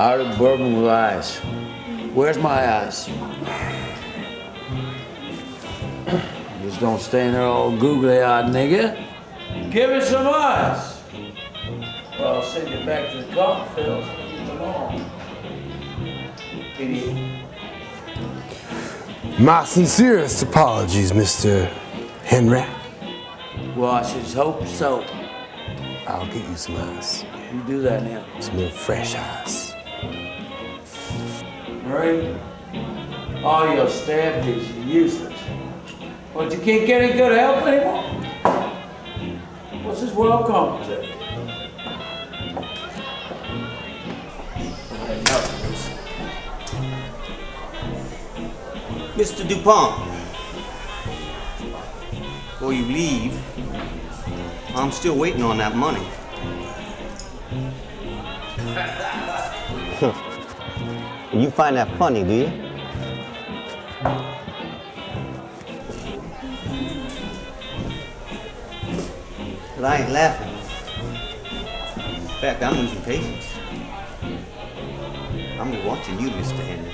Out of bourbon with ice. Where's my ice? Just don't stand there all googly-eyed, nigga. Give me some ice. Well, I'll send you back to the cotton fields tomorrow. Idiot. My sincerest apologies, Mr. Henry. Well, I should hope so. I'll get you some ice. You do that now. Some real fresh ice. Murray, all your staff is useless. But you can't get any good help anymore? What's this world coming to? Mr. DuPont, before you leave, I'm still waiting on that money. you find that funny, do you? But I ain't laughing. In fact, I'm losing patience. I'm watching you, Mr. Henry.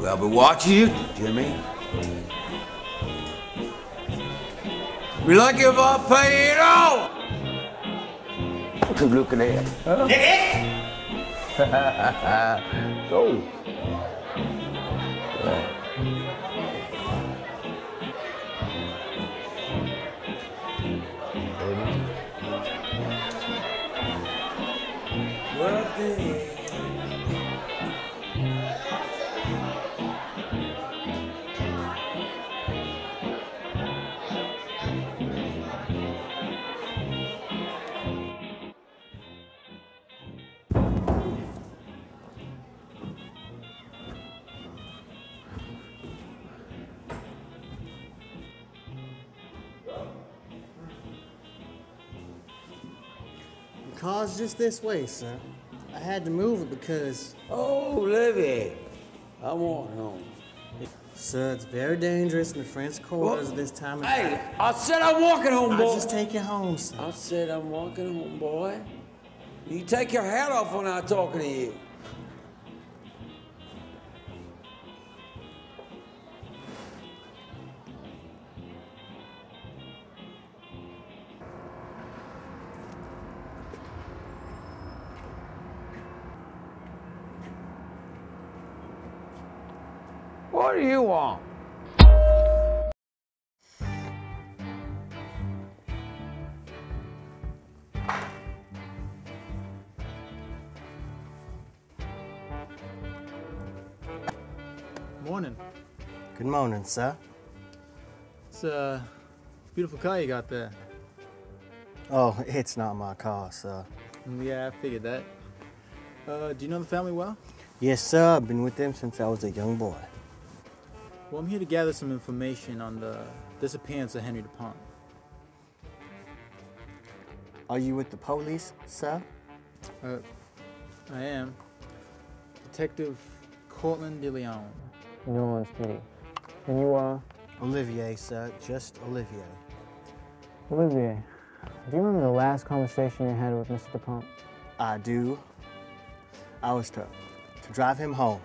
Well, I'll be watching you, Jimmy. Be lucky if I pay it all. Good looking at. Huh? Go. Well, car's just this way, sir. I had to move it because, Oh, Livy. I want home. sir, it's very dangerous in the French quarters this time of Hey, night. I said I'm walking home, boy. I'll just take you home, sir. I said I'm walking home, boy. You take your hat off when I'm talking to you. What do you want? Morning. Good morning, sir. It's a beautiful car you got there. Oh, it's not my car, sir. Mm, Yeah, I figured that. Uh, do you know the family well? Yes, sir. I've been with them since I was a young boy. Well, I'm here to gather some information on the disappearance of Henry DuPont. Are you with the police, sir? Uh, I am. Detective Cortland De Leon. New Orleans PD. And you are Olivier, sir. Just Olivier. Olivier. Do you remember the last conversation you had with Mr. DuPont? I do. I was to, to drive him home,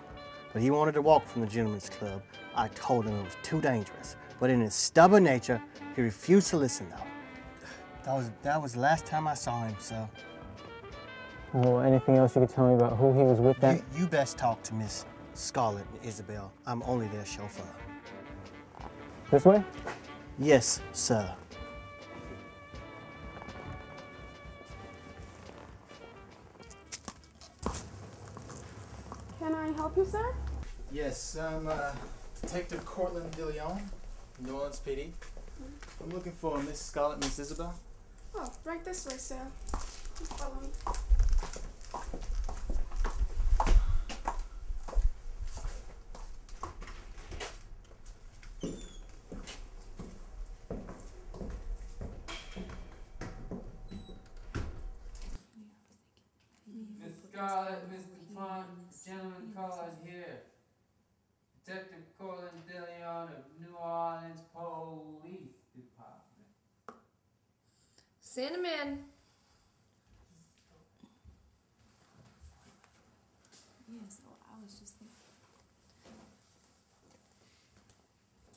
but he wanted to walk from the gentleman's club. I told him it was too dangerous, but in his stubborn nature, he refused to listen though. That was that was the last time I saw him, so Or anything else you could tell me about who he was with that? you, you best talk to Miss Scarlett and Isabel. I'm only their chauffeur. This way? Yes, sir. Can I help you, sir? Yes, I'm uh, Detective Cortland De Leon, New Orleans PD. I'm looking for Miss Scarlett, Miss Isabel. Oh, right this way, sir. Follow me. Miss Scarlett, Mr. Pond, gentlemen callers here. Detective Cortland DeLeon of New Orleans Police Department. Send him in. Yes, oh, I was just thinking.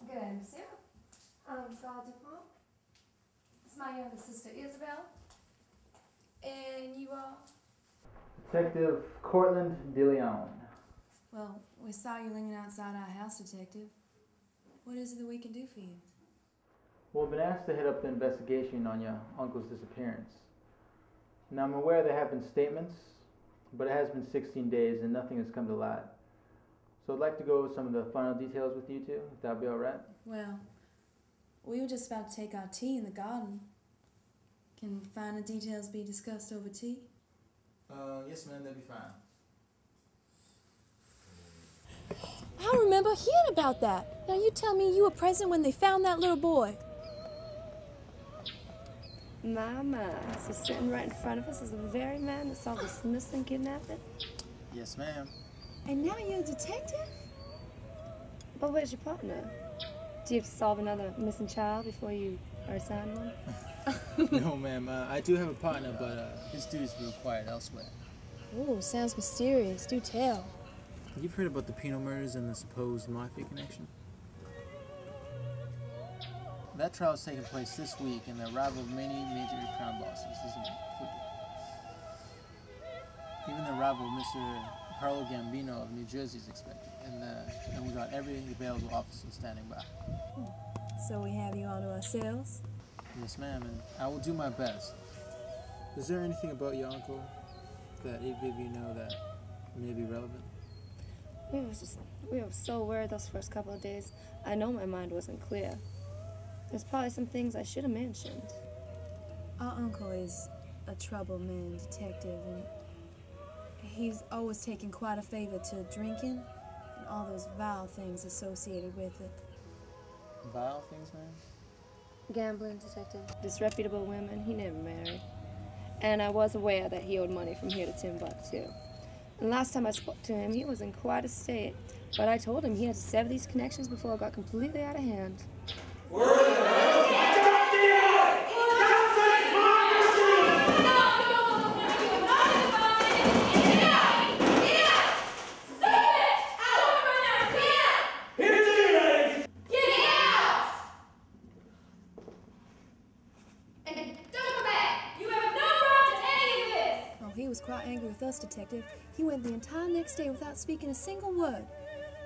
Good day, monsieur. I'm Scarlett Dupont. This is my younger sister Isabel. And you are? Detective Cortland DeLeon. Well, we saw you lingering outside our house, Detective. What is it that we can do for you? Well, I've been asked to head up the investigation on your uncle's disappearance. Now, I'm aware there have been statements, but it has been 16 days and nothing has come to light. So I'd like to go over some of the final details with you two, if that'd be alright. Well, we were just about to take our tea in the garden. Can finer details be discussed over tea? Uh, yes, ma'am, that'd be fine. I remember hearing about that. Now you tell me you were present when they found that little boy. My. So sitting right in front of us is the very man that solved this missing kidnapping? Yes, ma'am. And now you're a detective? But where's your partner? Do you have to solve another missing child before you are assigned one? no, ma'am. Uh, I do have a partner, but uh, his duties are required elsewhere. Ooh, sounds mysterious. Do tell. You've heard about the Pino murders and the supposed mafia connection? That trial is taking place this week, and the arrival of many major crime bosses is included. Even the arrival of Mr. Carlo Gambino of New Jersey is expected, and, uh, and we got every available officer standing by. So we have you all to ourselves? Yes, ma'am, and I will do my best. Is there anything about your uncle that either of you know that may be relevant? We were just we were so worried those first couple of days. I know my mind wasn't clear. There's probably some things I should have mentioned. Our uncle is a troubled man, detective, and he's always taken quite a favor to drinking and all those vile things associated with it. Vile things, man? Gambling detective. Disreputable women he never married. And I was aware that he owed money from here to Timbuktu. And last time I spoke to him, he was in quite a state. But I told him he had to sever these connections before it got completely out of hand. Oh, he was quite angry with us, detective. He went the entire next day without speaking a single word.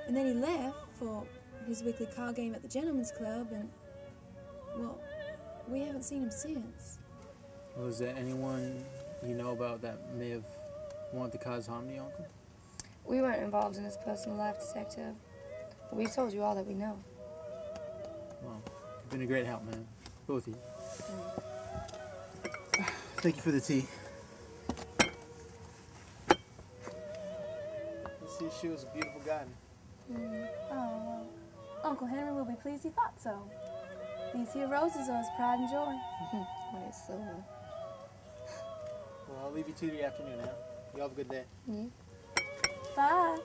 And then he left for his weekly card game at the Gentlemen's Club, and, well, we haven't seen him since. Was there anyone you know about that may have wanted to cause harm to your uncle? We weren't involved in his personal life, detective. But we've told you all that we know. Well, you've been a great help, man. Both of you. Mm. Thank you for the tea. This here shows a beautiful garden. Oh, mm. well, Uncle Henry will be pleased he thought so. These here roses are his pride and joy. Why it's. Uh, well, I'll leave you two the afternoon now. You have a good day. Yeah. Bye.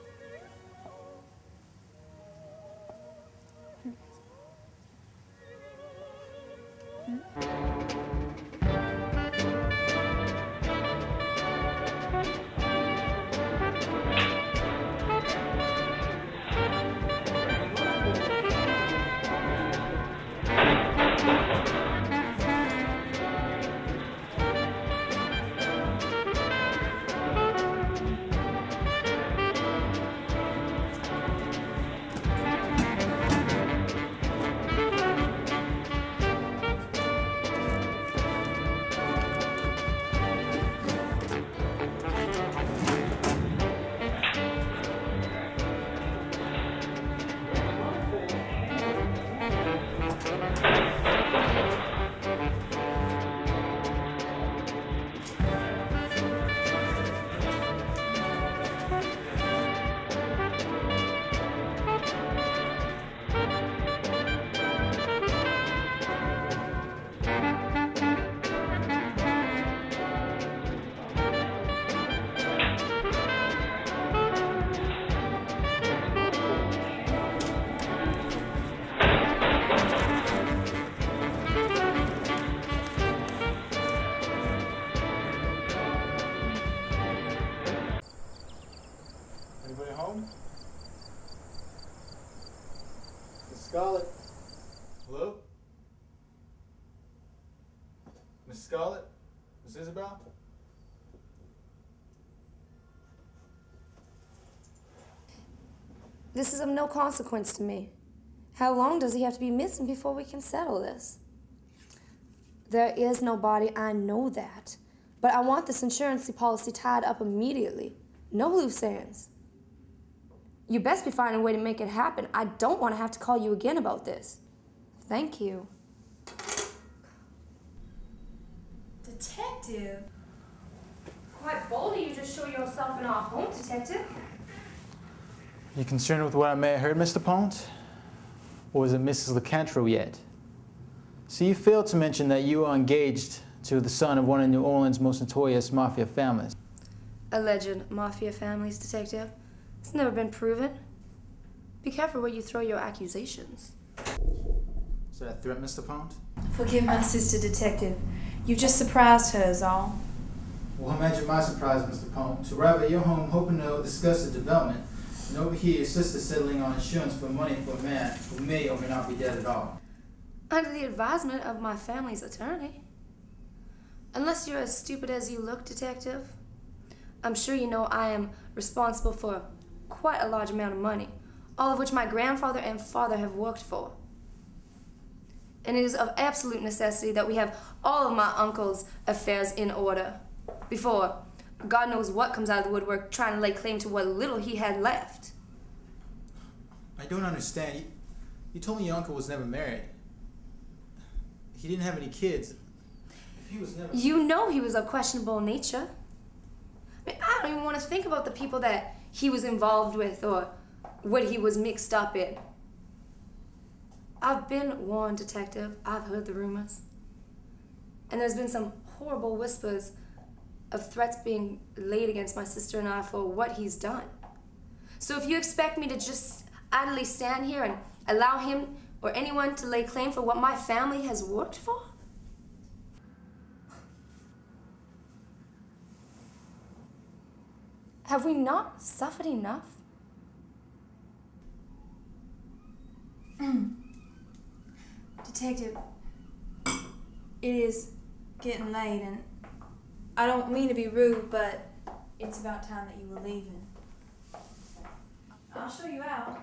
Hmm. This is of no consequence to me. How long does he have to be missing before we can settle this? There is no body, I know that. But I want this insurance policy tied up immediately. No loose ends. You best be finding a way to make it happen. I don't want to have to call you again about this. Thank you. Detective? Quite bold of you to show yourself in our home, Detective. You concerned with what I may have heard, Mr. Pont? Or is it Mrs. LeCantro yet? See, you failed to mention that you are engaged to the son of one of New Orleans' most notorious mafia families. Alleged mafia families, Detective. It's never been proven. Be careful where you throw your accusations. Is that a threat, Mr. Ponte? Forgive my sister, Detective. You just surprised her, is all. Well, imagine my surprise, Mr. Ponte, to arrive at your home hoping to discuss a development, and over here your sister settling on insurance for money for a man who may or may not be dead at all. Under the advisement of my family's attorney. Unless you're as stupid as you look, Detective. I'm sure you know I am responsible for quite a large amount of money, all of which my grandfather and father have worked for. And it is of absolute necessity that we have all of my uncle's affairs in order before God knows what comes out of the woodwork trying to lay claim to what little he had left. I don't understand. You, you told me your uncle was never married. He didn't have any kids. If he was never. You know he was of questionable nature. I, mean, I don't even want to think about the people that he was involved with or what he was mixed up in. I've been warned, Detective. I've heard the rumors. And there's been some horrible whispers of threats being laid against my sister and I for what he's done. So if you expect me to just idly stand here and allow him or anyone to lay claim for what my family has worked for? Have we not suffered enough? Detective, it is getting late, and I don't mean to be rude, but it's about time that you were leaving. I'll show you out.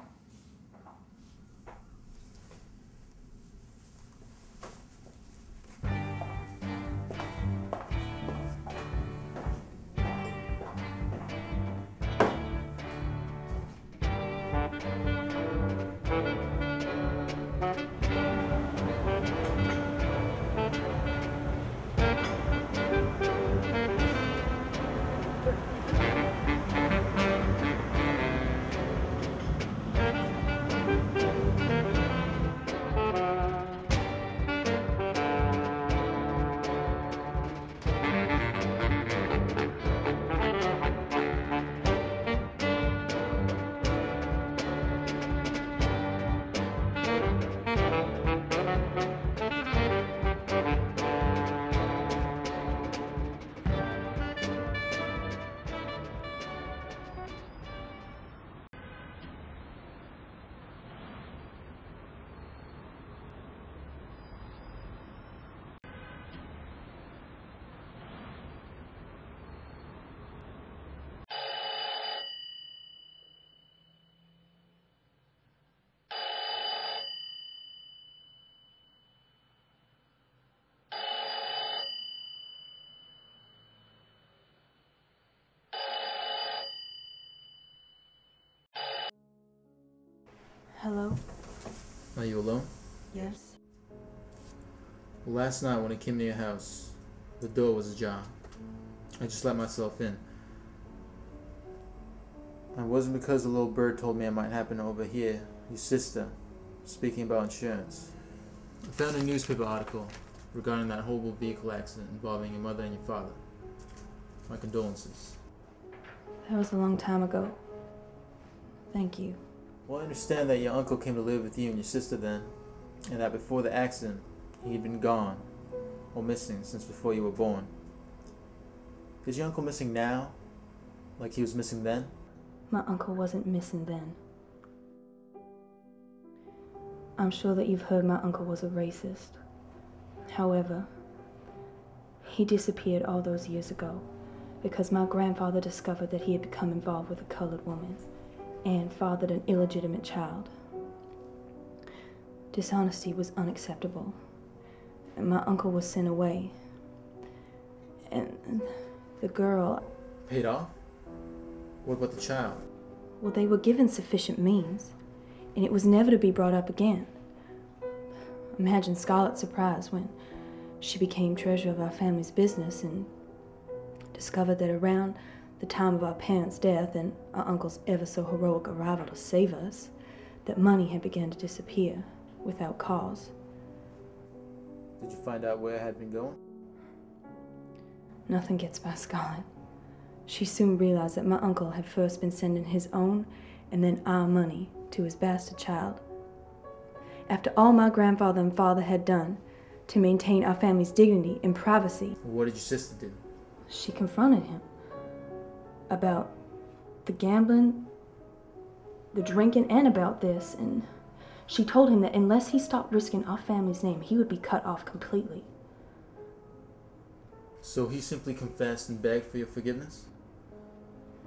Hello? Are you alone? Yes? Last night when I came to your house, the door was ajar. I just let myself in. It wasn't because the little bird told me I might happen over here, your sister speaking about insurance. I found a newspaper article regarding that horrible vehicle accident involving your mother and your father. My condolences. That was a long time ago. Thank you. Well, I understand that your uncle came to live with you and your sister then, and that before the accident, he had been gone or missing since before you were born. Is your uncle missing now, like he was missing then? My uncle wasn't missing then. I'm sure that you've heard my uncle was a racist. However, he disappeared all those years ago because my grandfather discovered that he had become involved with a colored woman and fathered an illegitimate child. Dishonesty was unacceptable, and my uncle was sent away. And the girl, Paid off? What about the child? well, they were given sufficient means, and it was never to be brought up again. Imagine Scarlett's surprise when she became treasurer of our family's business and discovered that around the time of our parents' death and our uncle's ever so heroic arrival to save us, that money had begun to disappear without cause. Did you find out where it had been going? Nothing gets by Scarlett. She soon realized that my uncle had first been sending his own and then our money to his bastard child. After all my grandfather and father had done to maintain our family's dignity and privacy, What did your sister do? she confronted him about the gambling, the drinking, and about this, and she told him that unless he stopped risking our family's name, he would be cut off completely. So he simply confessed and begged for your forgiveness?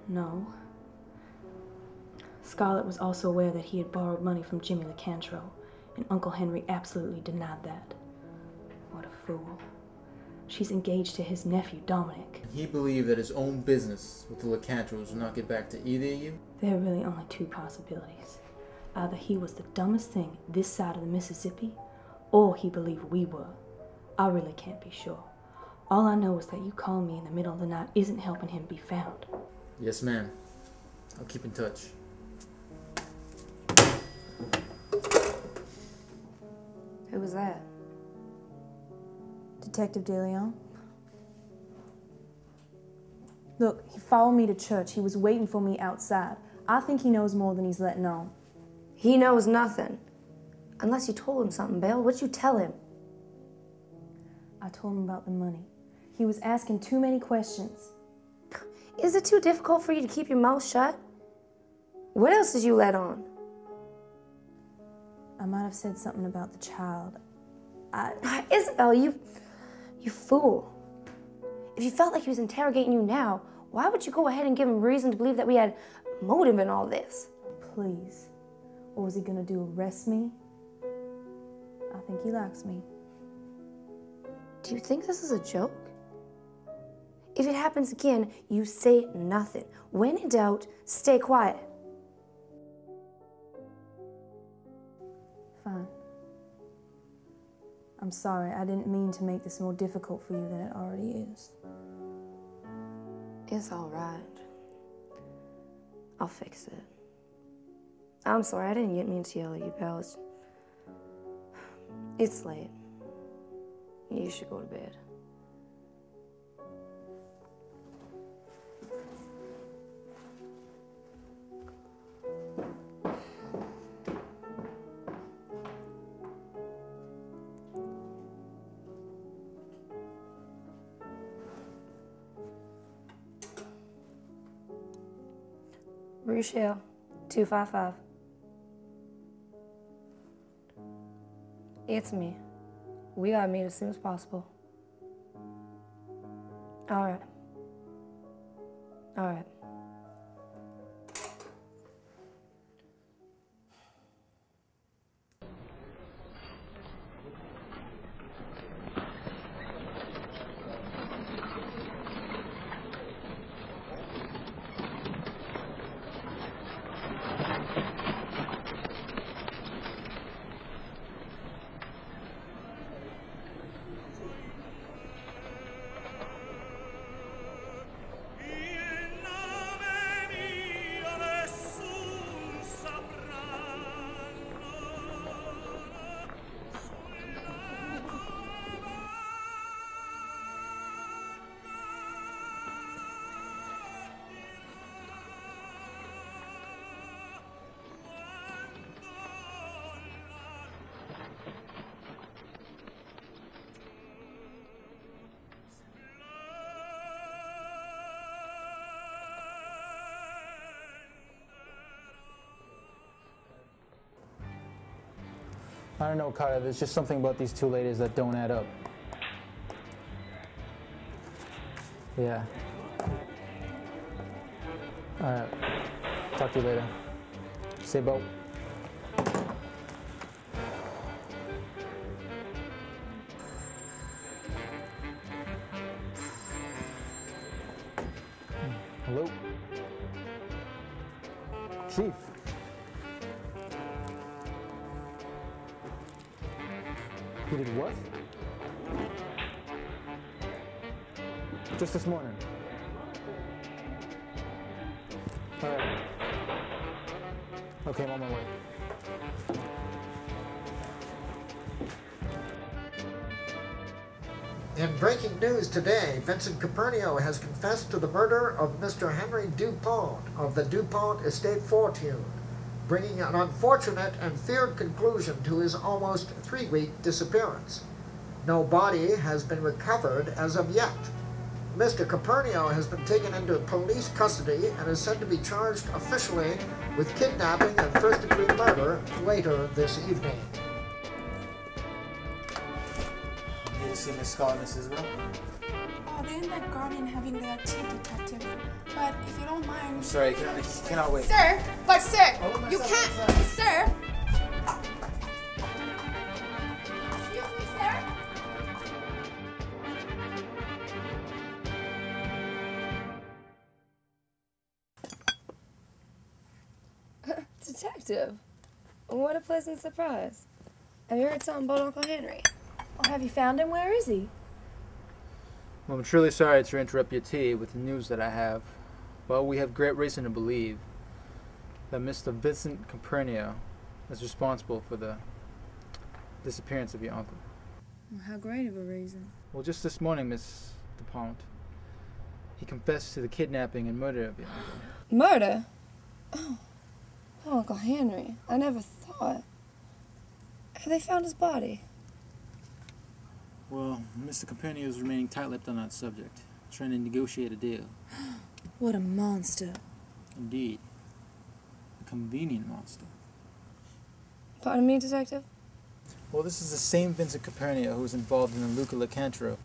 No. Scarlett was also aware that he had borrowed money from Jimmy LeCantro, and Uncle Henry absolutely denied that. What a fool. She's engaged to his nephew, Dominic. He believed that his own business with the LeCantros would not get back to either of you? There are really only two possibilities. Either he was the dumbest thing this side of the Mississippi, or he believed we were. I really can't be sure. All I know is that you calling me in the middle of the night isn't helping him be found. Yes, ma'am. I'll keep in touch. Who was that? Detective DeLeon? Look, he followed me to church. He was waiting for me outside. I think he knows more than he's letting on. He knows nothing. Unless you told him something, Bill. What'd you tell him? I told him about the money. He was asking too many questions. Is it too difficult for you to keep your mouth shut? What else did you let on? I might have said something about the child. I... Isabel, you. You fool. If you felt like he was interrogating you now, why would you go ahead and give him reason to believe that we had motive in all this? Please. What was he gonna do? Arrest me? I think he likes me. Do you think this is a joke? If it happens again, you say nothing. When in doubt, stay quiet. Fine. I'm sorry. I didn't mean to make this more difficult for you than it already is. It's all right. I'll fix it. I'm sorry, I didn't get mean to yell at you, pal. It's, it's late. You should go to bed. Rochelle, 255. It's me. We gotta meet as soon as possible. All right. All right. I don't know, Carter. There's just something about these two ladies that don't add up. Yeah. All right. Talk to you later. Stay boat. In breaking news today, Vincent Capernio has confessed to the murder of Mr. Henry DuPont of the DuPont Estate Fortune, bringing an unfortunate and feared conclusion to his almost three-week disappearance. No body has been recovered as of yet. Mr. Capernio has been taken into police custody and is said to be charged officially with kidnapping and first-degree murder later this evening. See Miss Scott and Miss Isabel? Oh, they're in that garden having their tea, detective. But if you don't mind. Sorry, can I, cannot wait. Sir, but sir, oh, Hold you can't. inside. Sir. Excuse me, sir. Detective, what a pleasant surprise. Have you heard something about Uncle Henry? Oh, have you found him? Where is he? Well, I'm truly sorry to interrupt your tea with the news that I have. Well, we have great reason to believe that Mr. Vincent Capernio is responsible for the disappearance of your uncle. Well, how great of a reason. Well, just this morning, Miss DuPont, he confessed to the kidnapping and murder of your uncle. Murder? Oh, oh Uncle Henry. I never thought. Have they found his body? Well, Mr. Capernio is remaining tight-lipped on that subject, trying to negotiate a deal. What a monster. Indeed. A convenient monster. Pardon me, Detective? Well, this is the same Vincent Capernio who was involved in the Luca LeCantro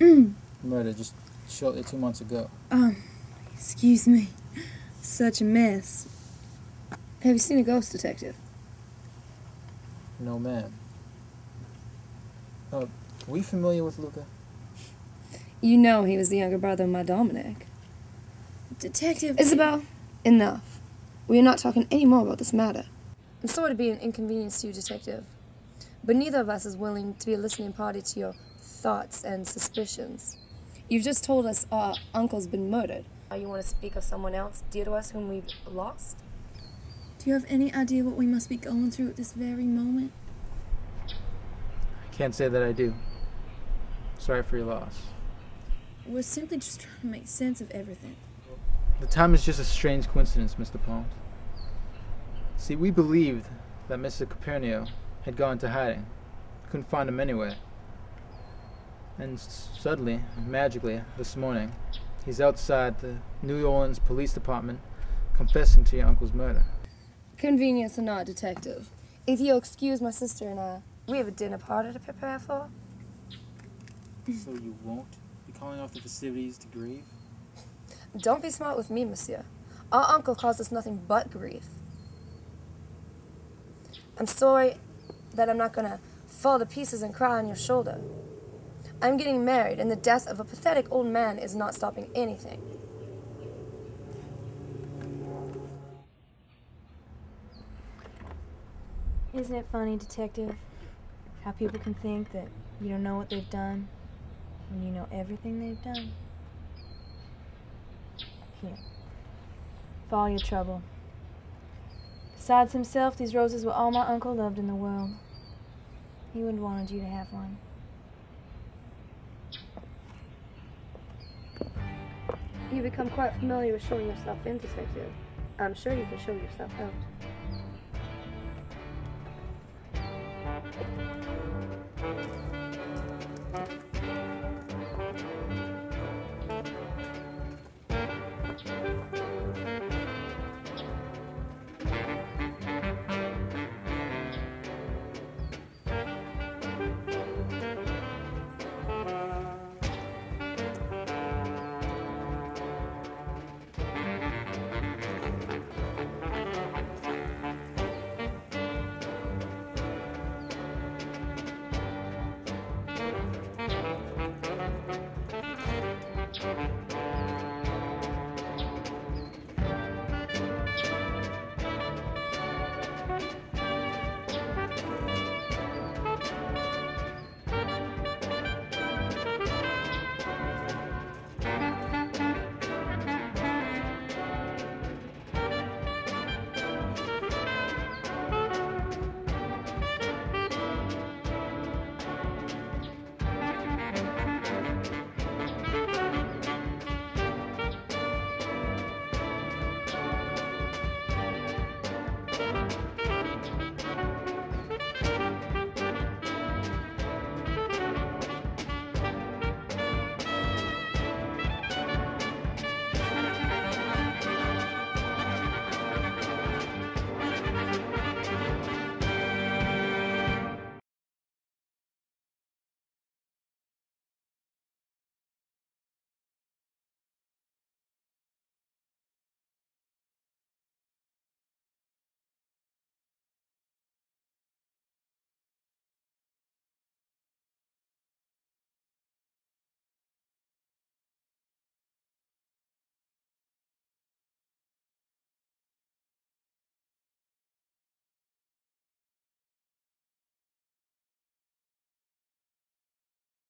murder just shortly two months ago. Um, excuse me. Such a mess. Have you seen a ghost, Detective? No, ma'am. Uh, we familiar with Luca? You know he was the younger brother of my Dominic. Detective. Isabel, enough. We are not talking any more about this matter. I'm sorry to be an inconvenience to you, Detective, but neither of us is willing to be a listening party to your thoughts and suspicions. You've just told us our uncle's been murdered. Are you want to speak of someone else dear to us whom we've lost? Do you have any idea what we must be going through at this very moment? I can't say that I do. Sorry for your loss. We're simply just trying to make sense of everything. The time is just a strange coincidence, Mr. Pond. See, we believed that Mr. Capernio had gone to hiding. Couldn't find him anywhere. And suddenly, magically, this morning, he's outside the New Orleans Police Department confessing to your uncle's murder. Convenience or not, Detective. If you'll excuse my sister and I, we have a dinner party to prepare for. so you won't be calling off the festivities to grieve? Don't be smart with me, monsieur. Our uncle caused us nothing but grief. I'm sorry that I'm not gonna fall to pieces and cry on your shoulder. I'm getting married, and the death of a pathetic old man is not stopping anything. Isn't it funny, Detective, how people can think that you don't know what they've done when you know everything they've done? Here. For all your trouble. Besides himself, these roses were all my uncle loved in the world. He would have wanted you to have one. You become quite familiar with showing yourself in, Detective. I'm sure you can show yourself out.